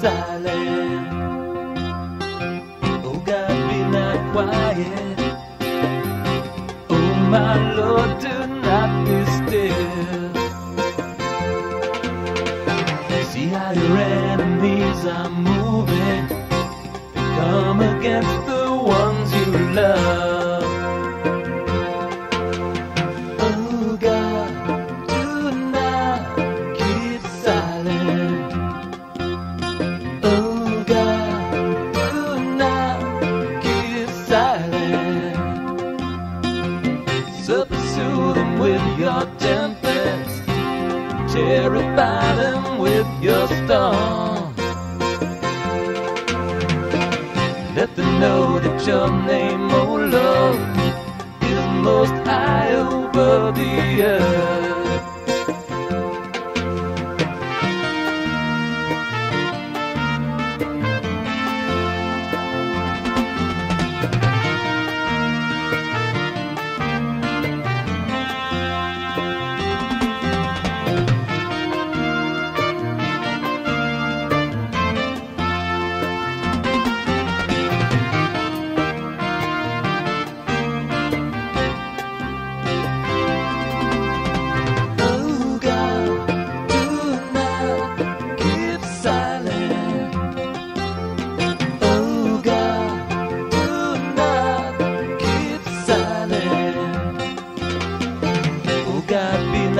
silent. Oh God, be not quiet. Oh my Lord, do not be still. See how your enemies are moving. Come against the ones you love. So pursue them with your tempest, terrify them with your storm. Let them know that your name, oh Lord, is most high over the earth.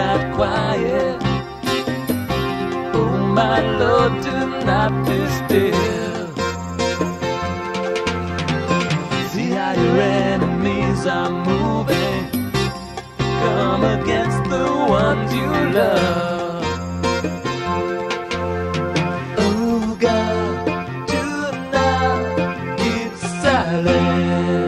not quiet. Oh, my love, do not be still. See how your enemies are moving. Come against the ones you love. Oh God, do not keep silent.